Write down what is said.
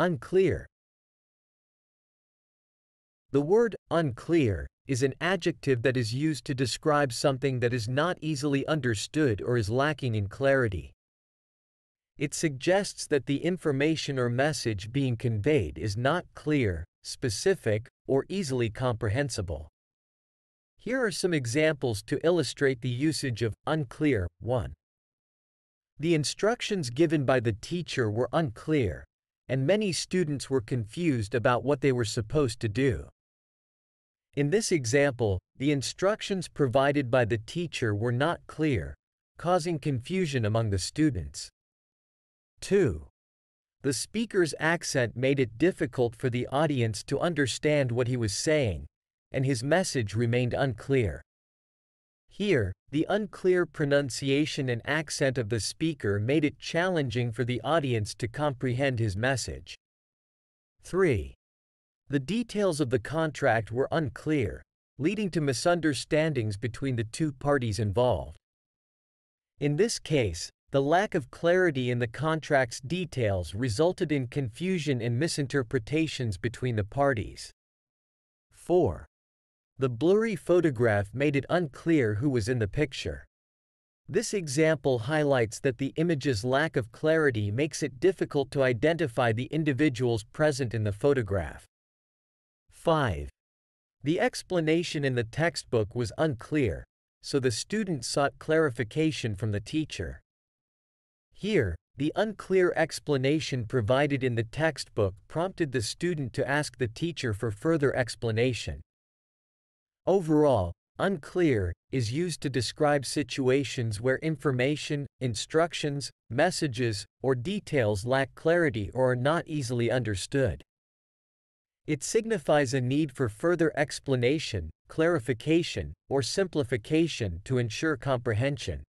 Unclear. The word unclear is an adjective that is used to describe something that is not easily understood or is lacking in clarity. It suggests that the information or message being conveyed is not clear, specific, or easily comprehensible. Here are some examples to illustrate the usage of unclear. 1. The instructions given by the teacher were unclear, and many students were confused about what they were supposed to do. In this example, the instructions provided by the teacher were not clear, causing confusion among the students. 2. The speaker's accent made it difficult for the audience to understand what he was saying, and his message remained unclear. Here, the unclear pronunciation and accent of the speaker made it challenging for the audience to comprehend his message. 3. The details of the contract were unclear, leading to misunderstandings between the two parties involved. In this case, the lack of clarity in the contract's details resulted in confusion and misinterpretations between the parties. 4. The blurry photograph made it unclear who was in the picture. This example highlights that the image's lack of clarity makes it difficult to identify the individuals present in the photograph. 5. The explanation in the textbook was unclear, so the student sought clarification from the teacher. Here, the unclear explanation provided in the textbook prompted the student to ask the teacher for further explanation. Overall, unclear is used to describe situations where information, instructions, messages, or details lack clarity or are not easily understood. It signifies a need for further explanation, clarification, or simplification to ensure comprehension.